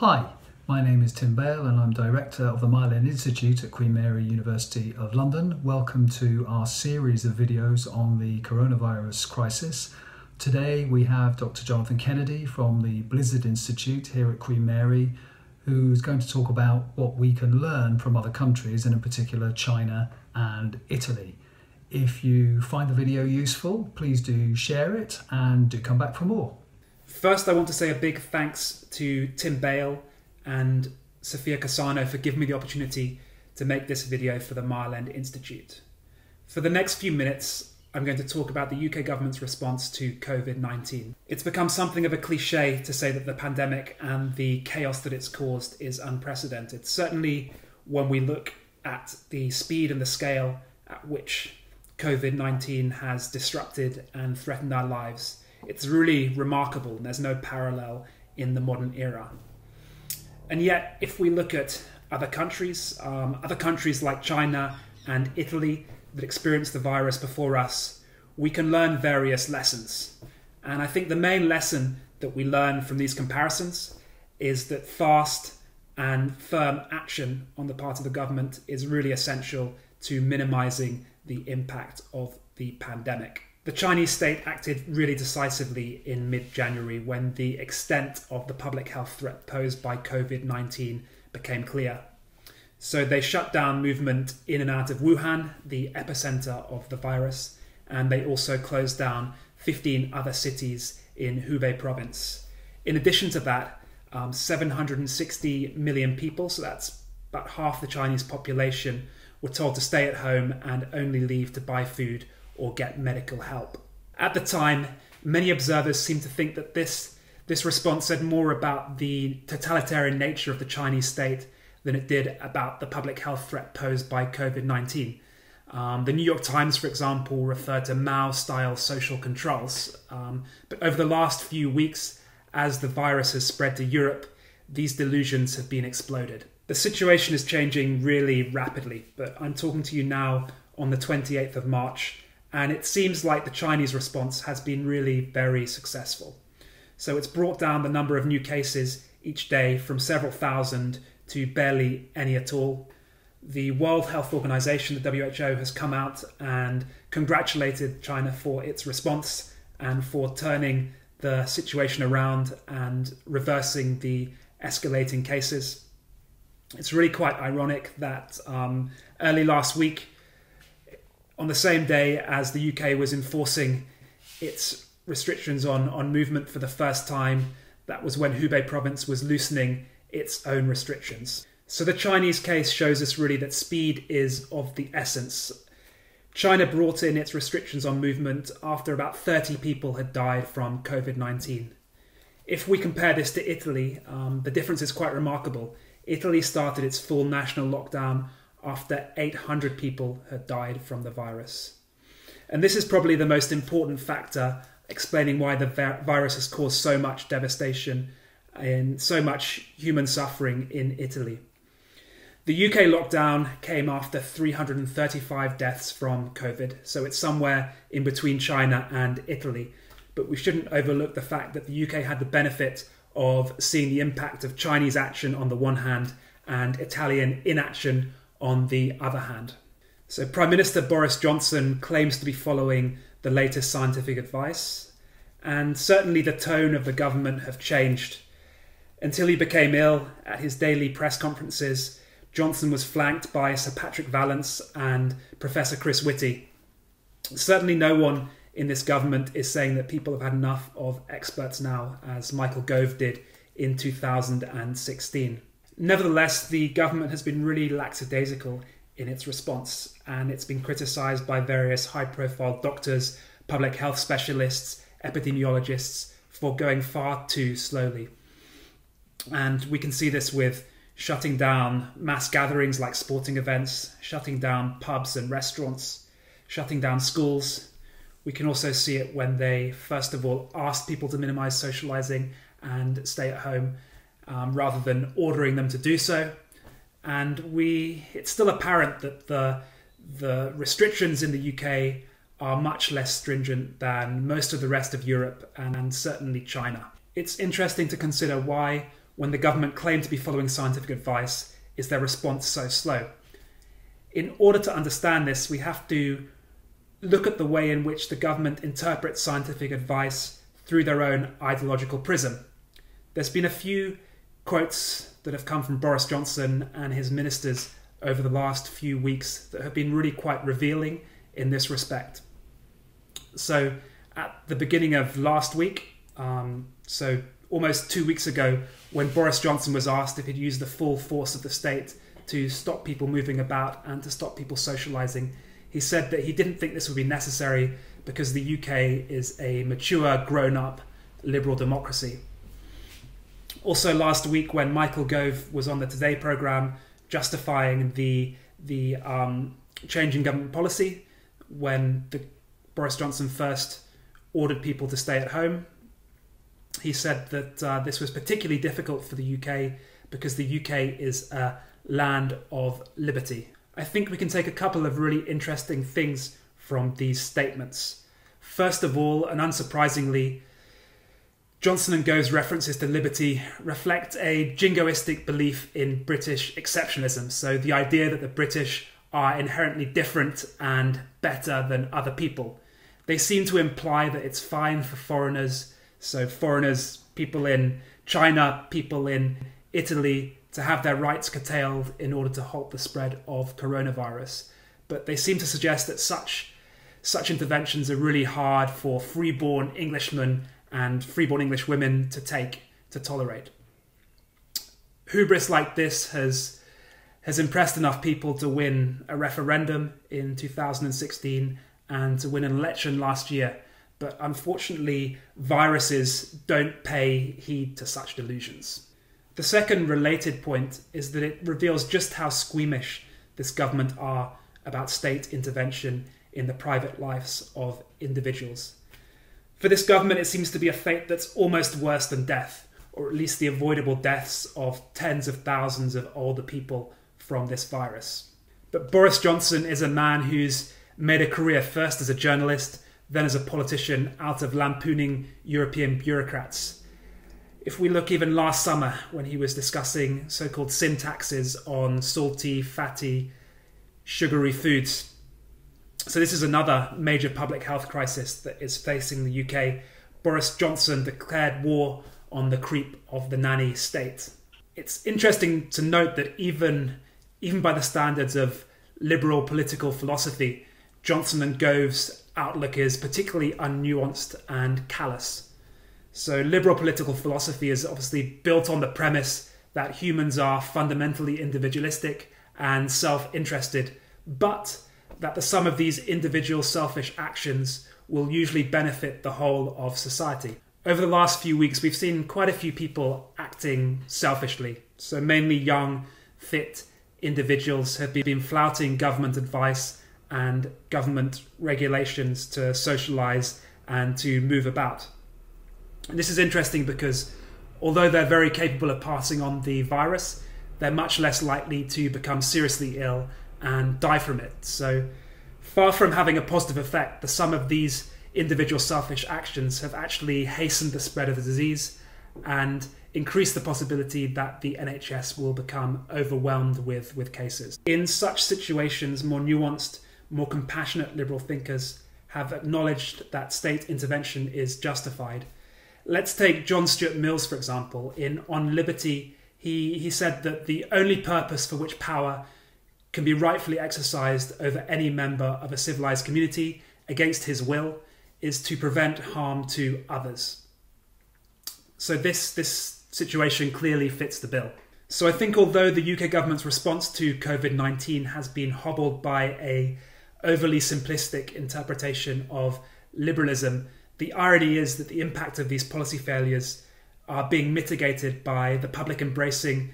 Hi, my name is Tim Bale and I'm Director of the Mile-End Institute at Queen Mary University of London. Welcome to our series of videos on the coronavirus crisis. Today we have Dr. Jonathan Kennedy from the Blizard Institute here at Queen Mary who's going to talk about what we can learn from other countries and in particular China and Italy. If you find the video useful, please do share it and do come back for more. First, I want to say a big thanks to Tim Bale and Sophia Cassano for giving me the opportunity to make this video for the Mile-End Institute. For the next few minutes, I'm going to talk about the UK government's response to COVID 19. It's become something of a cliche to say that the pandemic and the chaos that it's caused is unprecedented. Certainly, when we look at the speed and the scale at which COVID 19 has disrupted and threatened our lives, it's really remarkable, and there's no parallel in the modern era. And yet, if we look at other countries, um, other countries like China and Italy that experienced the virus before us, we can learn various lessons. And I think the main lesson that we learn from these comparisons is that fast and firm action on the part of the government is really essential to minimizing the impact of the pandemic. The Chinese state acted really decisively in mid January when the extent of the public health threat posed by COVID 19 became clear. So they shut down movement in and out of Wuhan, the epicenter of the virus, and they also closed down 15 other cities in Hubei province. In addition to that, um, 760 million people, so that's about half the Chinese population, were told to stay at home and only leave to buy food or get medical help. At the time, many observers seemed to think that this, this response said more about the totalitarian nature of the Chinese state than it did about the public health threat posed by COVID 19. Um, the New York Times, for example, referred to Mao style social controls. Um, but over the last few weeks, as the virus has spread to Europe, these delusions have been exploded. The situation is changing really rapidly, but I'm talking to you now on the 28th of March, and it seems like the Chinese response has been really very successful. So it's brought down the number of new cases each day from several thousand to barely any at all. The World Health Organization, the WHO, has come out and congratulated China for its response and for turning the situation around and reversing the escalating cases. It's really quite ironic that um, early last week, on the same day as the UK was enforcing its restrictions on, on movement for the first time, that was when Hubei province was loosening its own restrictions. So the Chinese case shows us really that speed is of the essence. China brought in its restrictions on movement after about 30 people had died from COVID 19. If we compare this to Italy, um, the difference is quite remarkable. Italy started its full national lockdown after 800 people had died from the virus. And this is probably the most important factor explaining why the virus has caused so much devastation and so much human suffering in Italy. The UK lockdown came after 335 deaths from COVID, so it's somewhere in between China and Italy. But we shouldn't overlook the fact that the UK had the benefit of seeing the impact of Chinese action on the one hand and Italian inaction on the other hand. So, Prime Minister Boris Johnson claims to be following the latest scientific advice, and certainly the tone of the government have changed. Until he became ill at his daily press conferences, Johnson was flanked by Sir Patrick Vallance and Professor Chris Whitty. Certainly, no one in this government is saying that people have had enough of experts now, as Michael Gove did in 2016. Nevertheless, the government has been really lackadaisical in its response, and it's been criticised by various high profile doctors, public health specialists, epidemiologists for going far too slowly. And we can see this with shutting down mass gatherings like sporting events, shutting down pubs and restaurants, shutting down schools. We can also see it when they, first of all, ask people to minimize socializing and stay at home um, rather than ordering them to do so. And we, it's still apparent that the, the restrictions in the UK are much less stringent than most of the rest of Europe and, and certainly China. It's interesting to consider why when the government claim to be following scientific advice is their response so slow? In order to understand this, we have to look at the way in which the government interprets scientific advice through their own ideological prism. There's been a few quotes that have come from Boris Johnson and his ministers over the last few weeks that have been really quite revealing in this respect. So, at the beginning of last week, um, so almost two weeks ago, when Boris Johnson was asked if he'd use the full force of the state to stop people moving about and to stop people socializing, he said that he didn't think this would be necessary because the UK is a mature, grown up liberal democracy. Also, last week, when Michael Gove was on the Today programme justifying the, the um, change in government policy, when the, Boris Johnson first ordered people to stay at home, he said that uh, this was particularly difficult for the UK because the UK is a land of liberty. I think we can take a couple of really interesting things from these statements. First of all, and unsurprisingly, Johnson and Gove's references to liberty reflect a jingoistic belief in British exceptionalism. So, the idea that the British are inherently different and better than other people. They seem to imply that it's fine for foreigners, so foreigners, people in China, people in Italy, to have their rights curtailed in order to halt the spread of coronavirus. But they seem to suggest that such such interventions are really hard for freeborn Englishmen and freeborn English women to take to tolerate. Hubris like this has has impressed enough people to win a referendum in 2016 and to win an election last year. But unfortunately, viruses don't pay heed to such delusions. The second related point is that it reveals just how squeamish this government are about state intervention in the private lives of individuals. For this government, it seems to be a fate that's almost worse than death, or at least the avoidable deaths of tens of thousands of older people from this virus. But Boris Johnson is a man who's made a career first as a journalist, then as a politician out of lampooning European bureaucrats if we look even last summer when he was discussing so called sin taxes on salty, fatty, sugary foods. So, this is another major public health crisis that is facing the UK. Boris Johnson declared war on the creep of the nanny state. It's interesting to note that even, even by the standards of liberal political philosophy, Johnson and Gove's outlook is particularly unnuanced and callous. So, liberal political philosophy is obviously built on the premise that humans are fundamentally individualistic and self interested, but that the sum of these individual selfish actions will usually benefit the whole of society. Over the last few weeks, we've seen quite a few people acting selfishly. So, mainly young, fit individuals have been flouting government advice and government regulations to socialize and to move about. And this is interesting because although they're very capable of passing on the virus, they're much less likely to become seriously ill and die from it. So, far from having a positive effect, the sum of these individual selfish actions have actually hastened the spread of the disease and increased the possibility that the NHS will become overwhelmed with, with cases. In such situations, more nuanced, more compassionate liberal thinkers have acknowledged that state intervention is justified Let's take John Stuart Mills, for example. In On Liberty, he, he said that the only purpose for which power can be rightfully exercised over any member of a civilized community against his will is to prevent harm to others. So this, this situation clearly fits the bill. So I think although the UK government's response to COVID-19 has been hobbled by a overly simplistic interpretation of liberalism, the irony is that the impact of these policy failures are being mitigated by the public embracing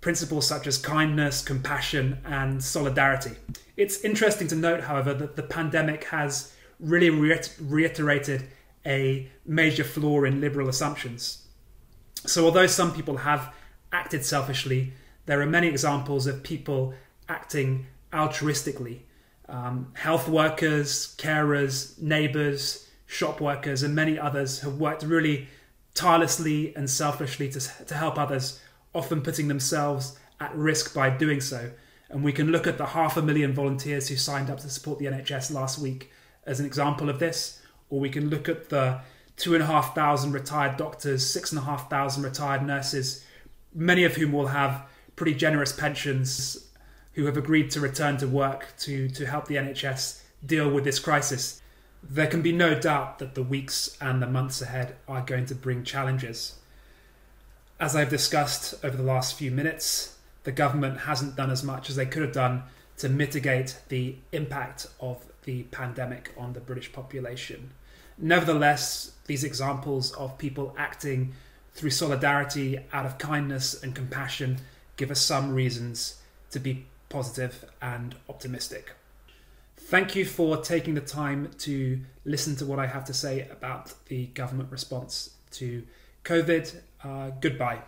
principles such as kindness, compassion, and solidarity. It's interesting to note, however, that the pandemic has really reiterated a major flaw in liberal assumptions. So, although some people have acted selfishly, there are many examples of people acting altruistically. Um, health workers, carers, neighbours, shop workers, and many others have worked really tirelessly and selfishly to, to help others often putting themselves at risk by doing so. And we can look at the half a million volunteers who signed up to support the NHS last week as an example of this, or we can look at the two and a half thousand retired doctors, six and a half thousand retired nurses, many of whom will have pretty generous pensions, who have agreed to return to work to, to help the NHS deal with this crisis. There can be no doubt that the weeks and the months ahead are going to bring challenges. As I've discussed over the last few minutes, the government hasn't done as much as they could have done to mitigate the impact of the pandemic on the British population. Nevertheless, these examples of people acting through solidarity out of kindness and compassion give us some reasons to be positive and optimistic. Thank you for taking the time to listen to what I have to say about the government response to COVID. Uh, goodbye.